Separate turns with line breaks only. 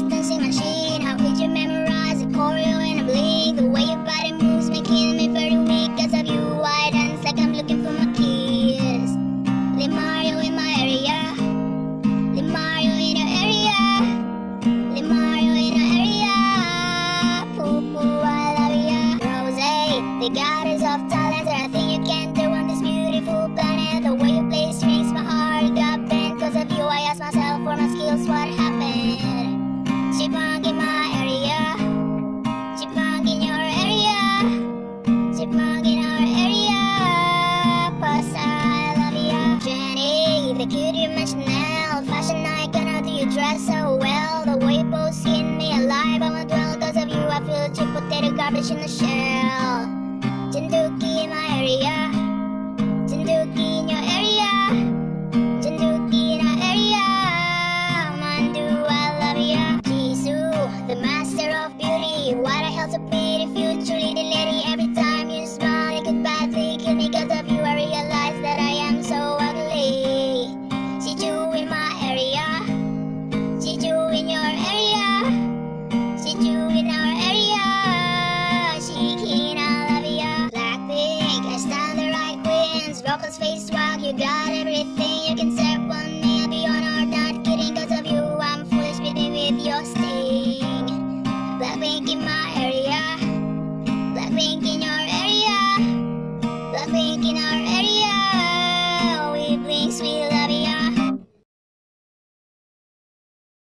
CNC machine. How could you memorize a choreo in a blink? The way your body moves, making me very weak. Cause of you, I dance like I'm looking for my keys. Lil Mario in my area. Lil Mario in your area. Lil Mario in your area. Poo poo, I love ya. Rose, the goddess beauty of my Chanel Fashion icon, how do you dress so well? The way you pose, skin me alive, I'm a dwell Those of you, I feel cheap potato garbage in the shell. Jinduki in my area. Jinduki in your area. Jinduki in our area. Mandu, I love ya. Jisoo, the master of beauty. What the hell's to be future you got everything you can serve one me I'll be on or not kidding cause of you I'm foolish beating with your sting. Blackpink in my area. Blackpink in your area. Blackpink in our